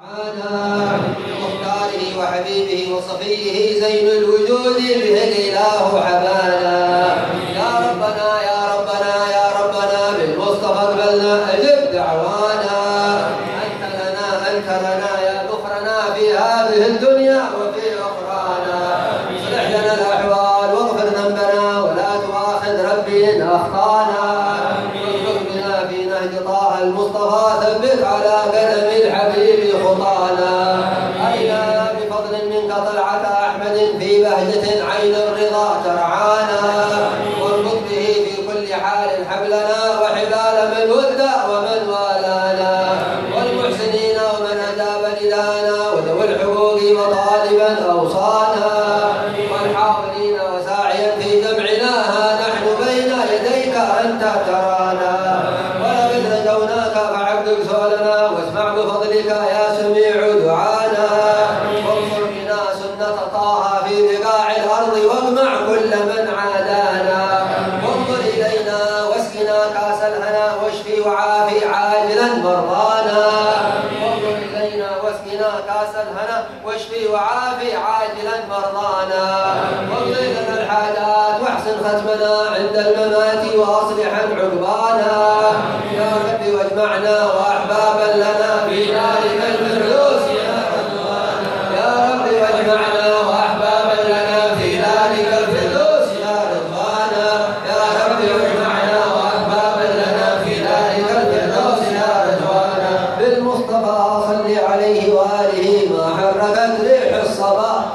تعالى مختاره وحبيبه وصفيه زين الوجود به الاله حبانا. يا ربنا يا ربنا يا ربنا بالمصطفى اقبلنا أجب دعوانا. أنت لنا أنت لنا يا ذخرنا في هذه الدنيا وفي أخرانا. اصلح لنا الأحوال واغفر ذنبنا ولا تؤاخذ ربي إن أخطأنا. المصطفى ثبت على قدم الحبيب خطانا. أرنا بفضل منك طلعة أحمد في بهجة عين الرضا ترعانا. واربط به في كل حال حبلنا وحبال من ود ومن والانا. والمحسنين ومن أجاب ندانا. وذوي الحقوق وطالبا أوصانا. والحاضرين وساعيا في جمعنا. ها نحن بين يديك أنت ترانا. واسقنا كاس الهنا واشفي وعافي عاجلا مرضانا. وانظر إلينا واسقنا كاس الهنا واشفي وعافي عاجلا مرضانا. واقضي لنا الحاجات واحسن ختمنا عند الممات واصلحا عقبانا. يا رب واجمعنا واحبابا ريح الصبا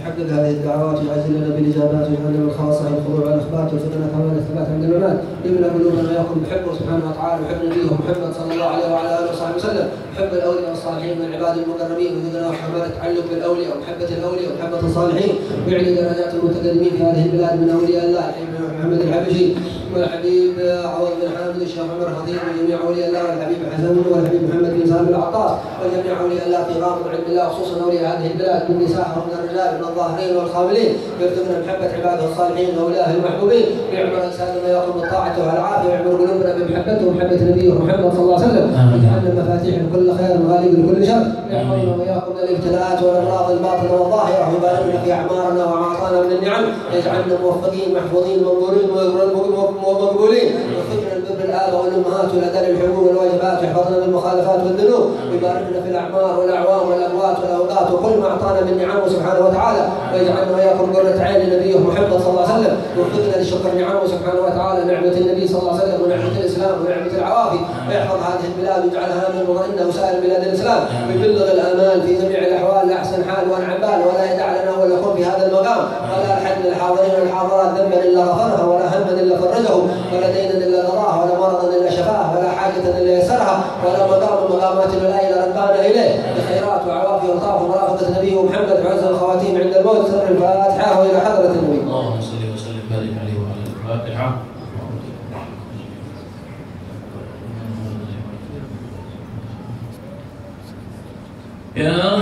يحقق هذه الدعوات ويعزل لنا بالإجابات ويجعلنا الخواص عن الخضوع والاخبات ويرزقنا كمال الثبات عند الممات. يملا قلوبنا ويقول بحبه سبحانه وتعالى ويحب نبيه محمد صلى الله عليه وعلى آله وصحبه وسلم. يحب الأولياء والصالحين من العباد المقربين ويرزقنا وحمال التعلق بالأولياء ومحبة الأولياء ومحبة الصالحين ويعلي درجات المتقدمين في هذه البلاد من أولياء الله محمد الحبشي والحبيب عوض بن حامد الشيخ عمر الخطيب وجميع أولياء الله والحبيب حسن والحبيب محمد بن سالم العطاس وجميع أولياء الله في غامض علم الله خصوصا أولياء هذه البلاد من نساء ومن الرجال من الظاهرين والخاملين ويرزقنا محبه عباده الصالحين وأوليائه المحبوبين ويعمر اجسادنا يقوم بطاعته والعافية ويعمر قلوبنا بمحبته ومحبة نبيه محمد صلى الله عليه وسلم. ويجعلنا مفاتيح لكل خير وغالب لكل شر. ويحفظنا واياكم من الابتلاءات والأمراض الباطنة والظاهرة ويبارك في أعمارنا واعطانا من النعم. يجعلنا موفقين محفوظين منظورين ومقبولين ويخرجنا البر الاب والأمهات والاداء الحقوق والواجبات ويحفظنا من المخالفات والذنوب. ويبارك لنا في الأعمار والأعوام والاقوات والأوقات وكل ما أعطانا من نعمه سبحانه وتعالى. ويجعلنا واياكم قرة عين لنبيه محمد صلى الله عليه وسلم. ويوفقنا لشكر نعمه سبحانه وتعالى نعمة النبي صلى الله عليه وسلم ونعمة الإسلام ونعمة العوافي ويحفظ هذه البلاد ويجعلها آمن مطمئنه وسائر بلاد الإسلام. ويبلغ الأمان في جميع الأحوال لأحسن حال وأنعم بال. ولا يدع لنا ولا يكون في هذا يسرها ولا مقام من مقامات الا إلى ربانا إليه. بخيرات وعوافي والطاف ومرافقه النبي محمد وعز الخواتيم عند الموت. سر الفاتحة والى حضرة النبي. اللهم صل وسلم وبارك عليه وعلى الفاتحه يا